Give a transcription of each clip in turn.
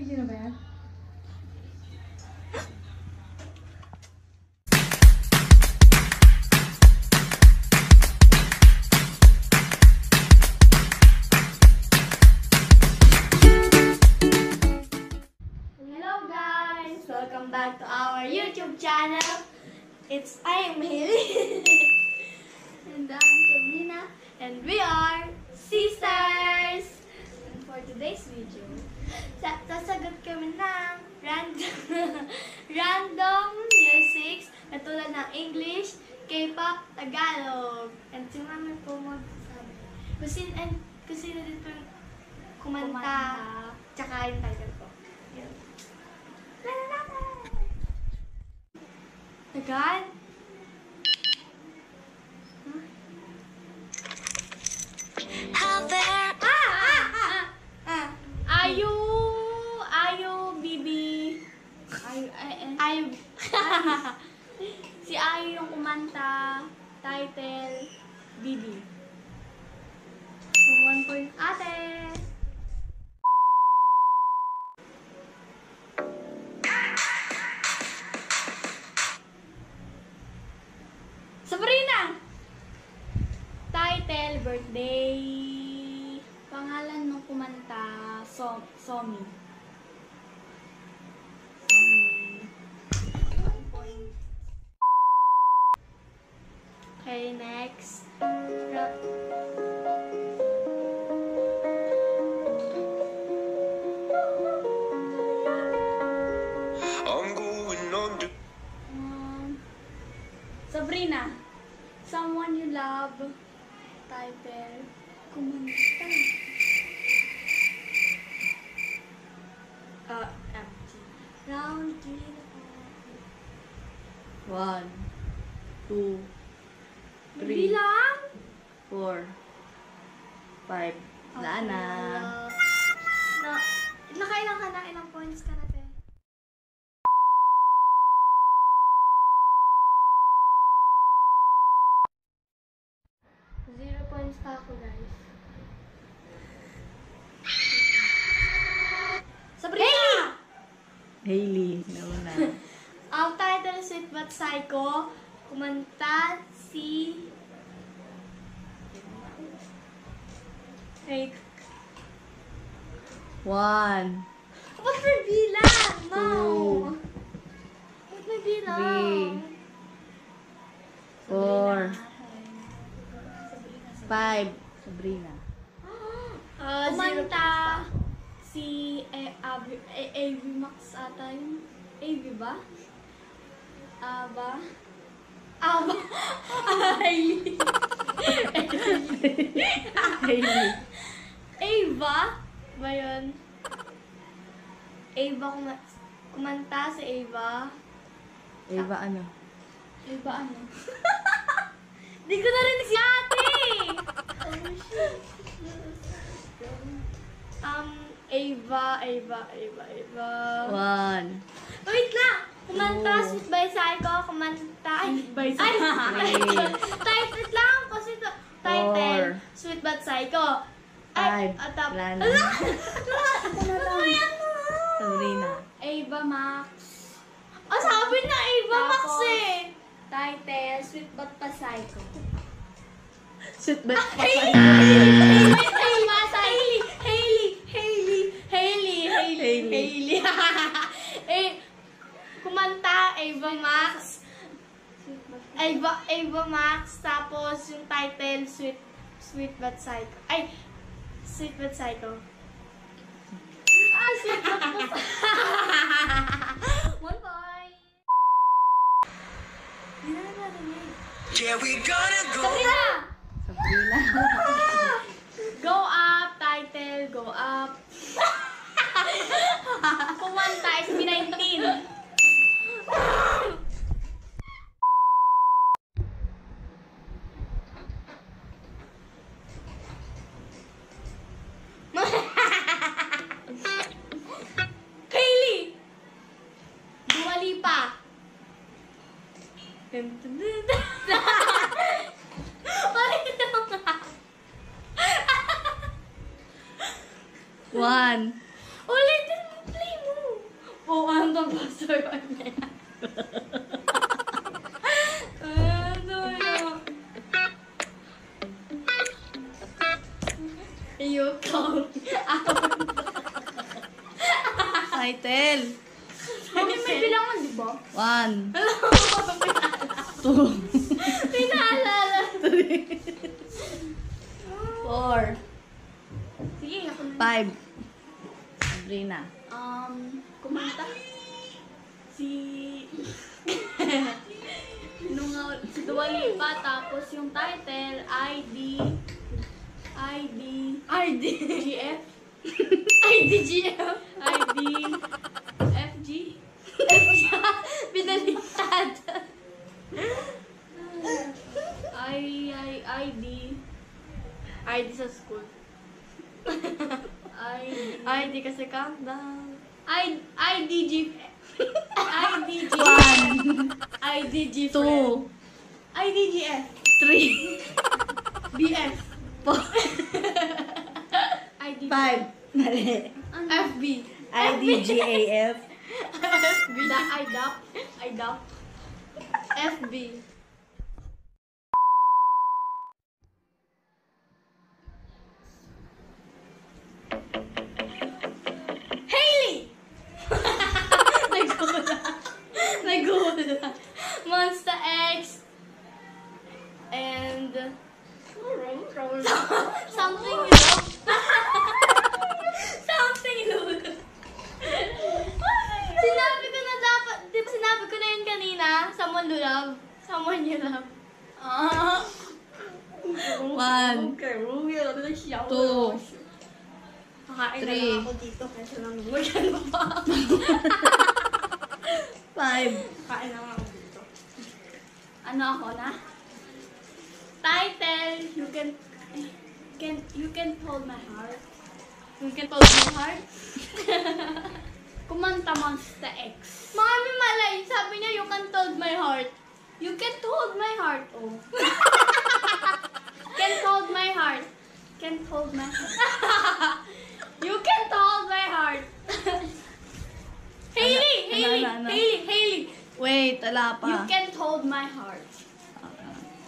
Naka-video na ba today's video, sa sasagot kami ng random, random musics na tulad ng English, K-pop, Tagalog. And si Mami po magsasabi. Kung sino, and, kung sino dito yung kumanta, Kumanta. tsaka yung title ko. Yun. How birthday. Pangalan ng kumanta, so Somi. Somi. Okay, next. Ra- I'm going on to Um, Sabrina, someone you love. Title, kumanta. Uh, empty. Round three. One, two, Three three, lang? four, five. Wala na. Na, nakailang ka na? Ilang points ka na, te? Zero points pa ako, guys. Sabrina! Hailey, nauna. Ang title Sweet But Psycho, kumanta si... Wait. One, Ba't may bilang? No! Two. Ba't may bilang? Three. four, five. Sabrina. Ah, zero Kumanta si eh, Ab eh, AV Max ata yun. AV ba? Aba? Aba? Hailey. Hailey. Ava? ba yun? Ava, kuma- kumanta si Ava. Eva, ano? Ava ano? Di ko narinig si ate! um, Ava, Ava, Ava, Ava. One, Wait lang! Kumanta, Two. Sweet by Psycho, kumanta, ay, by ay, Three. title, lang, kasi to, title. Sweet but Psycho. Five. Ay, atap. Wala na. Ano yan? Sabrina. Ava Max. Ah, sabi na, Ava Max eh. Title, Sweet But Pa Psycho. Shoot ba't pa Hailey! sa'yo? Hailey! Hailey! Hailey! Hailey! Hailey. eh, kumanta, Ava Max. Ava, Ava Max, tapos yung title, Sweet, Sweet But Psycho. Ay, Sweet But Psycho. Ah, Sweet But Psycho. One point. Yeah, we gonna go Sabrina! Sabrina. Go up, title, go up. Kumanta, SB19. Hailey! Dua Lipa. One, please. Oh, ano ba? Sorry, niya. Ano yun? Ayoko. Title. Mami, may bilangan, di ba? One. Two. Pinaalala. Four. Sige, ako na. Five. Sabrina. Um, kumanta. Si... Nung si Dua Lipa, tapos yung title, ID... ID... ID... GF? IDGF? ID... FG? FG? Binaliktad. I, I, ID... ID sa school. ID... ID kasi countdown. I, IDG... IDG... One. IDG Two. IDGF. Three. BF. Four. ID. Five. Mali. FB. IDGAF. FB. Da, IDOP. IDOP. FB. Hailey! Nagula. Nagula. Monster X. And... Something you love. Something you love. sinabi ko na dapat, di ba sinabi ko na yun kanina? Someone you love. Someone you love. Ah. One. Two. Kakain na Three. lang ako dito kasi lang magano pa. Five. Kain na lang ako dito. Ano ako na? Title, you can, can you can hold my heart. You can hold my heart. Kumanta Monster X. Mami malay, sabi niya you can hold my heart. You can hold my heart, oh. can hold my heart. Can hold my heart. you can hold my heart. Hailey, Ano, Hailey, ano, ano? Hailey, Hailey. Wait, wala pa. You can't hold my heart.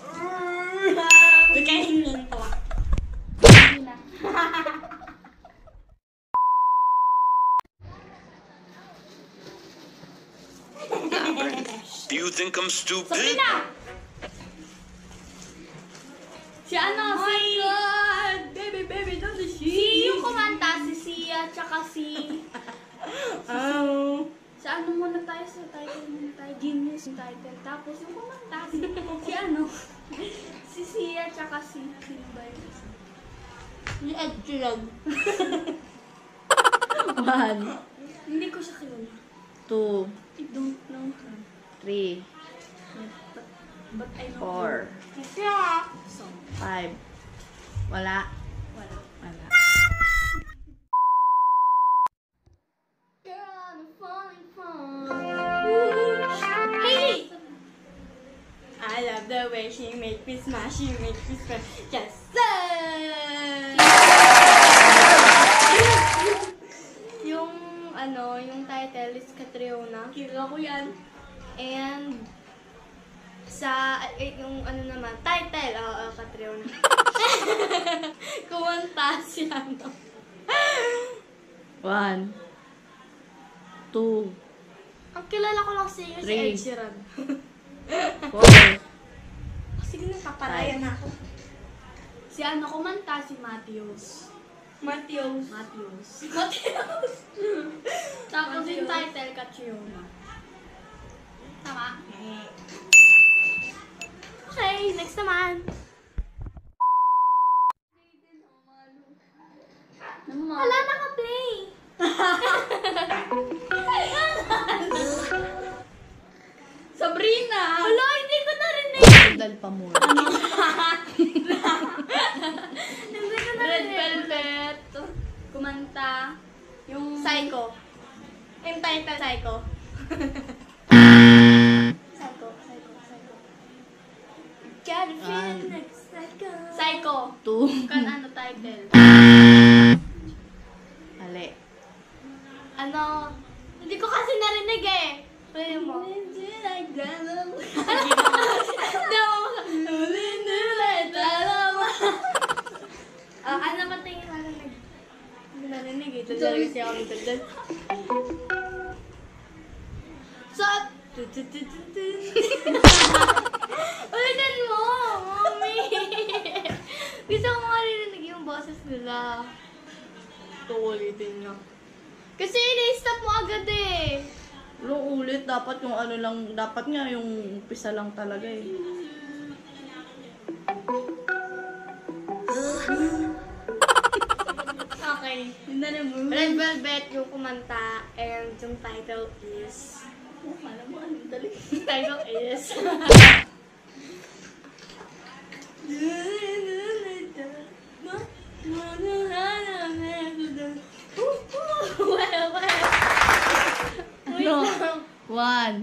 Okay. Nagkahingin ko. Do you think I'm stupid? Sabrina! Si ano, si... God! Baby, baby, don't be Si yung kumanta, si Sia, tsaka si... Oh. Sa ano muna tayo, sa title muna tayo, Genius yung title. Tapos yung kumanta, si, si ano, si Sia, tsaka si... Sino ba yun? Si Ed Sheeran. One. Hindi ko siya kilala. Two. I don't know her. Three. Four. Five. Wala. Wala. Wala. Hailey! I love the way she make me smash, she make me smash. Yes, sir! yung, ano, yung title is Catriona. Kilala ko yan. And, sa, yung ano naman, title, oo, uh, Catriona. Kumanta si ano. One. Two. Ang kilala ko lang singer si Three. Ed Sheeran. Four. Sige na, paparayan na ako. Si ano kumanta, si Matthews. Matthews. Matthews. Matthews. Tapos yung title, Catriona. Tama? Okay, next naman. Wala naka-play. Sabrina! Wala, hindi ko narinig. Dal pa muna. Hindi ko Red Velvet. Kumanta. Yung... Psycho. Yung title, Psycho. Psycho, title? Mali. Ano? Hindi ko kasi narinig eh. Pwede mo. Ah, ano naman tingin narinig? Hindi narinig eh. Tanda kasi ako ng. So, Ulitin mo, mommy. Gusto ko marinig nila. Ito ulitin nga. Kasi ini-stop mo agad eh. Pero ulit, dapat yung ano lang, dapat nga yung umpisa lang talaga eh. Okay. Yun na naman. Red Velvet yung kumanta and yung title is... Alam mo, anong dali. title is... well, well. Wait Ano? lang. One,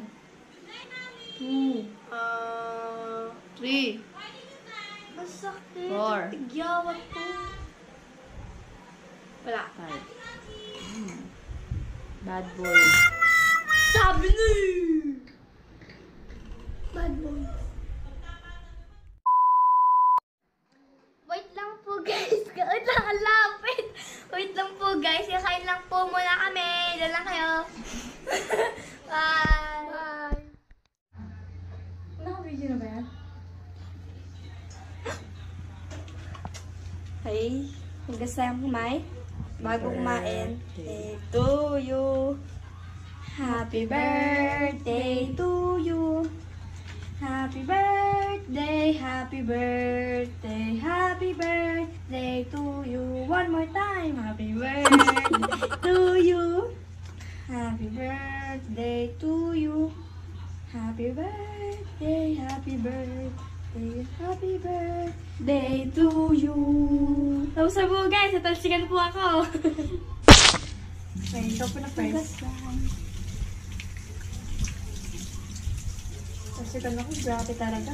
two, Ah... three. Masakit. Four. Tigyawat ko. Wala. Five. Hmm. Bad boy. Sabi na eh. Bad boy. Wait lang po guys. Wait lang, ang lapit. Wait lang po guys. Kakain lang po muna kami. Diyan lang kayo. Bye. Bye. Naka-video na ba yan? Hey, hugas tayong kumain. Bago kumain. Birthday to you. Happy birthday to you. Happy birthday, happy birthday, happy birthday to you. One more time. Happy birthday to you. Happy birthday to you. Happy birthday, happy birthday, happy birthday to you. Tapos na po guys, natalsikan po ako. okay, ikaw po na first. Talsikan ako, grabe talaga.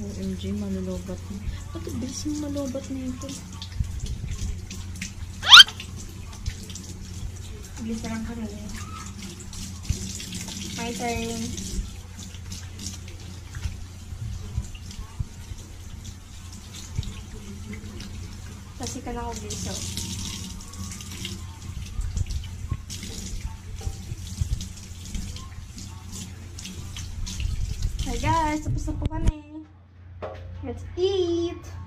OMG, malulobat na. Ba't bilis mo malubat na ito? Bilis na lang kami. My turn. Talsikan ako biso. Hi guys, tapos na po kami. Let's eat!